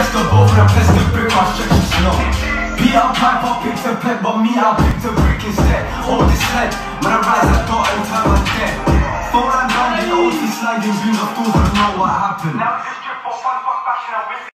test the both and test the brick, my stretch is snow. Beat up pipe, I picked a pen, but me, I picked a brick instead. All this head, when I rise, I thought every time I'm dead. Phone and down, the OT sliding been I fool, don't know what happened. Now it's just for fun, fuck fashion and.